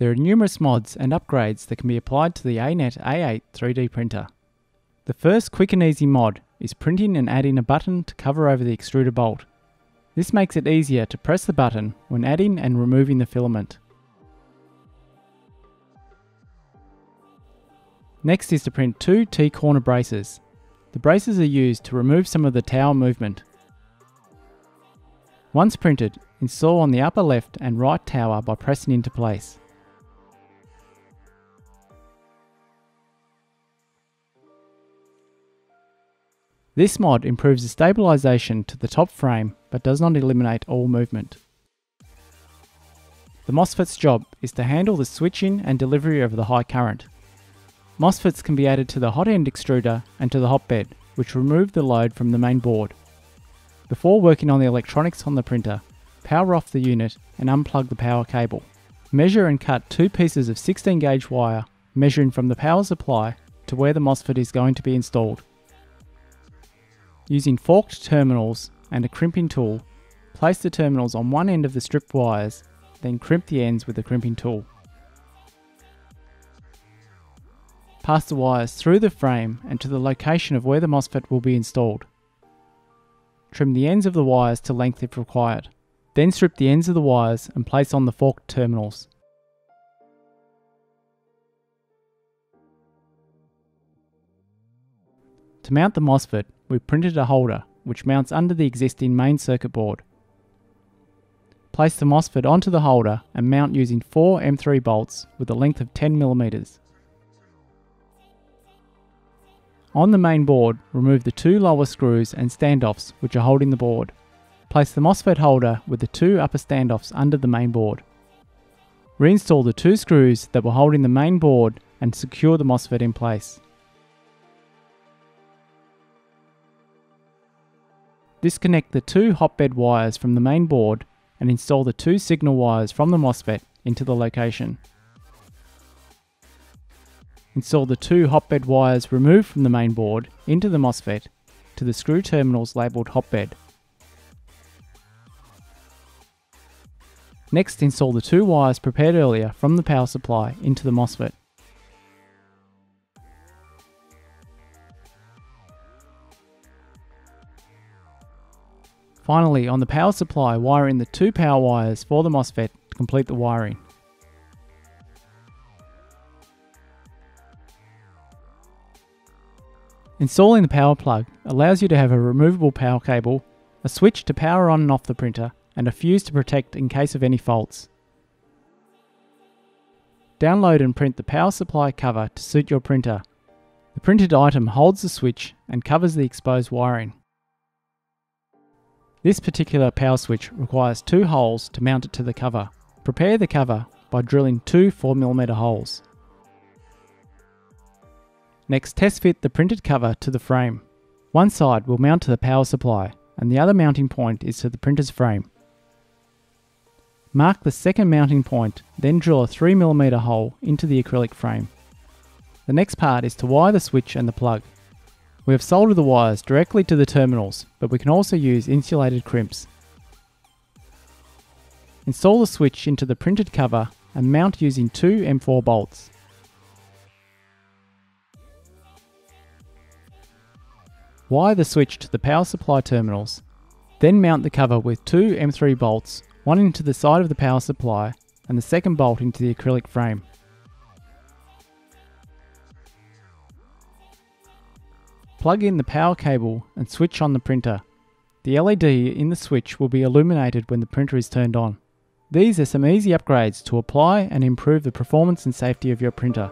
There are numerous mods and upgrades that can be applied to the ANET A8 3D printer. The first quick and easy mod is printing and adding a button to cover over the extruder bolt. This makes it easier to press the button when adding and removing the filament. Next is to print two T-corner braces. The braces are used to remove some of the tower movement. Once printed, install on the upper left and right tower by pressing into place. This mod improves the stabilisation to the top frame but does not eliminate all movement. The MOSFET's job is to handle the switching and delivery of the high current. MOSFETs can be added to the hot end extruder and to the hotbed, which remove the load from the main board. Before working on the electronics on the printer, power off the unit and unplug the power cable. Measure and cut two pieces of 16 gauge wire measuring from the power supply to where the MOSFET is going to be installed. Using forked terminals and a crimping tool, place the terminals on one end of the stripped wires, then crimp the ends with the crimping tool. Pass the wires through the frame and to the location of where the MOSFET will be installed. Trim the ends of the wires to length if required. Then strip the ends of the wires and place on the forked terminals. To mount the MOSFET, we printed a holder which mounts under the existing main circuit board. Place the MOSFET onto the holder and mount using four M3 bolts with a length of 10mm. On the main board, remove the two lower screws and standoffs which are holding the board. Place the MOSFET holder with the two upper standoffs under the main board. Reinstall the two screws that were holding the main board and secure the MOSFET in place. Disconnect the two hotbed wires from the main board and install the two signal wires from the MOSFET into the location. Install the two hotbed wires removed from the main board into the MOSFET to the screw terminals labelled hotbed. Next install the two wires prepared earlier from the power supply into the MOSFET. Finally, on the power supply, wire in the two power wires for the MOSFET to complete the wiring. Installing the power plug allows you to have a removable power cable, a switch to power on and off the printer, and a fuse to protect in case of any faults. Download and print the power supply cover to suit your printer. The printed item holds the switch and covers the exposed wiring. This particular power switch requires two holes to mount it to the cover. Prepare the cover by drilling two 4mm holes. Next test fit the printed cover to the frame. One side will mount to the power supply and the other mounting point is to the printer's frame. Mark the second mounting point, then drill a 3mm hole into the acrylic frame. The next part is to wire the switch and the plug. We have soldered the wires directly to the terminals, but we can also use insulated crimps. Install the switch into the printed cover and mount using two M4 bolts. Wire the switch to the power supply terminals, then mount the cover with two M3 bolts, one into the side of the power supply and the second bolt into the acrylic frame. Plug in the power cable and switch on the printer. The LED in the switch will be illuminated when the printer is turned on. These are some easy upgrades to apply and improve the performance and safety of your printer.